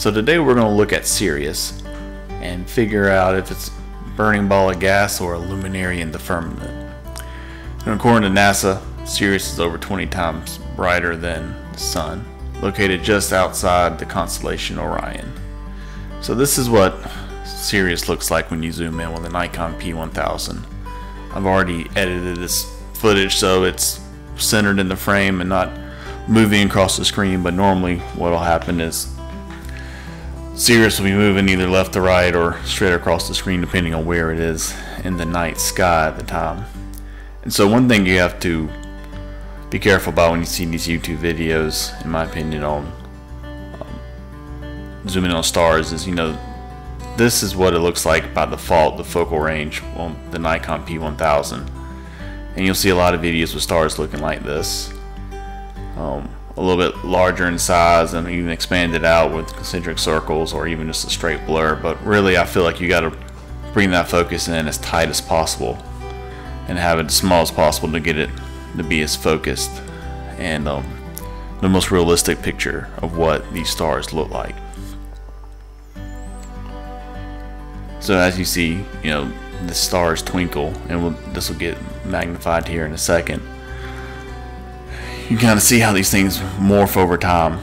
So today we're going to look at Sirius and figure out if it's a burning ball of gas or a luminary in the firmament. And according to NASA, Sirius is over 20 times brighter than the Sun, located just outside the constellation Orion. So this is what Sirius looks like when you zoom in with a Nikon P1000. I've already edited this footage so it's centered in the frame and not moving across the screen but normally what will happen is Sirius will be moving either left to right or straight across the screen depending on where it is in the night sky at the time. And so one thing you have to be careful about when you see these YouTube videos, in my opinion, on um, zooming on stars is, you know, this is what it looks like by default, the focal range on the Nikon P1000. And you'll see a lot of videos with stars looking like this. Um, a little bit larger in size and even expanded out with concentric circles or even just a straight blur. But really, I feel like you got to bring that focus in as tight as possible and have it as small as possible to get it to be as focused and um, the most realistic picture of what these stars look like. So as you see, you know, the stars twinkle, and we'll, this will get magnified here in a second. You kind of see how these things morph over time,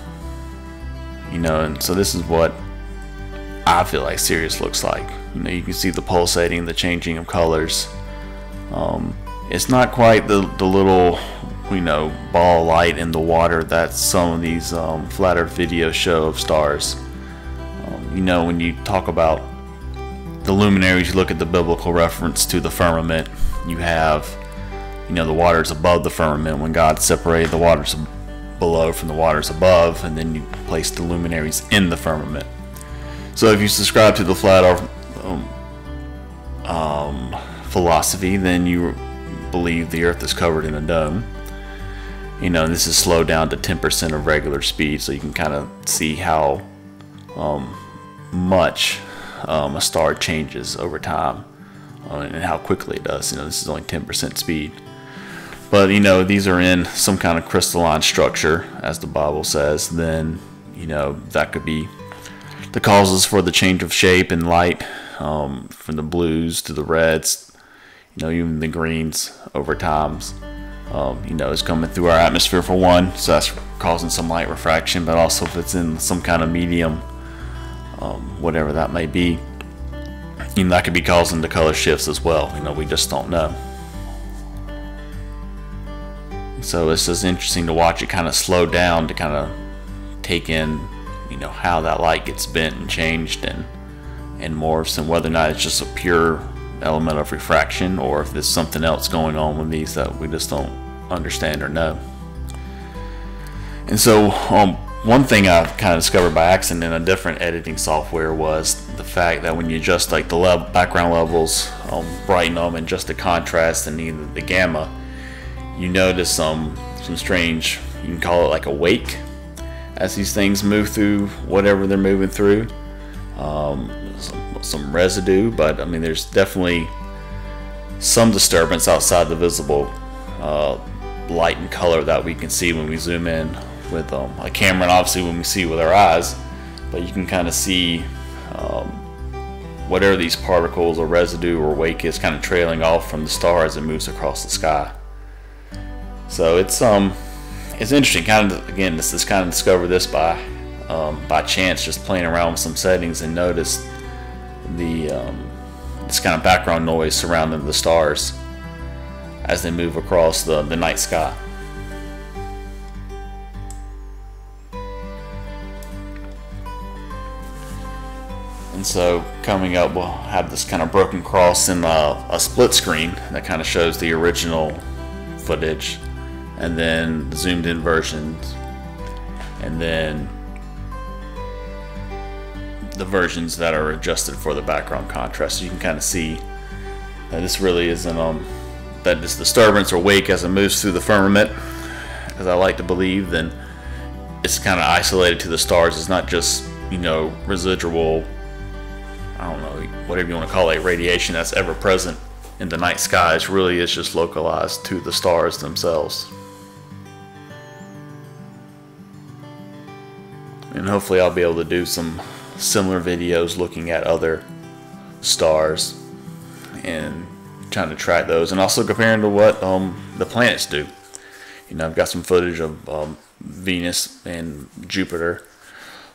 you know, and so this is what I feel like Sirius looks like. You know, you can see the pulsating, the changing of colors. Um, it's not quite the, the little, you know, ball light in the water that some of these um, flat earth videos show of stars. Um, you know, when you talk about the luminaries, you look at the biblical reference to the firmament, you have, you know, the waters above the firmament when God separated the waters below from the waters above, and then you place the luminaries in the firmament. So if you subscribe to the flat earth um, um, philosophy, then you believe the Earth is covered in a dome. You know, this is slowed down to 10% of regular speed, so you can kind of see how um, much um, a star changes over time uh, and how quickly it does. You know, this is only 10% speed. But, you know, these are in some kind of crystalline structure, as the Bible says, then, you know, that could be the causes for the change of shape and light um, from the blues to the reds you know, even the greens over times. Um, you know, is coming through our atmosphere for one, so that's causing some light refraction, but also if it's in some kind of medium, um, whatever that may be, you know, that could be causing the color shifts as well. You know, we just don't know. So it's just interesting to watch it kind of slow down to kind of take in, you know, how that light gets bent and changed and and morphs, and whether or not it's just a pure element of refraction or if there's something else going on with these that we just don't understand or know. And so, um, one thing I kind of discovered by accident in a different editing software was the fact that when you adjust like the level, background levels, um, brighten them, and just the contrast and either the gamma, you notice some some strange, you can call it like a wake, as these things move through whatever they're moving through. Um, some, some residue, but I mean, there's definitely some disturbance outside the visible uh, light and color that we can see when we zoom in with um, a camera, and obviously when we see with our eyes. But you can kind of see um, whatever these particles or residue or wake is kind of trailing off from the star as it moves across the sky. So it's um it's interesting. Kind of again, this is kind of discovered this by um, by chance, just playing around with some settings and noticed the um, this kind of background noise surrounding the stars as they move across the, the night sky. And so coming up, we'll have this kind of broken cross in a, a split screen that kind of shows the original footage and then the zoomed in versions and then the versions that are adjusted for the background contrast. So you can kind of see that this really isn't um, that this disturbance or wake as it moves through the firmament, as I like to believe, then it's kind of isolated to the stars. It's not just you know residual, I don't know whatever you want to call it, radiation that's ever present in the night skies. Really, is just localized to the stars themselves. And hopefully I'll be able to do some similar videos looking at other stars and trying to track those and also comparing to what um, the planets do. You know, I've got some footage of um, Venus and Jupiter.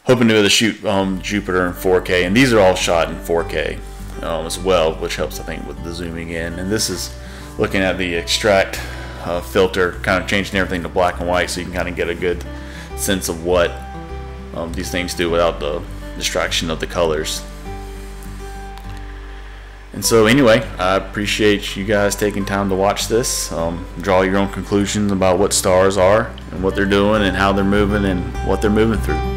Hoping to be able to shoot um, Jupiter in 4K, and these are all shot in 4K um, as well, which helps I think with the zooming in. And this is looking at the extract uh, filter, kind of changing everything to black and white, so you can kind of get a good sense of what um, these things do without the distraction of the colors. And so, anyway, I appreciate you guys taking time to watch this. Um, draw your own conclusions about what stars are and what they're doing and how they're moving and what they're moving through.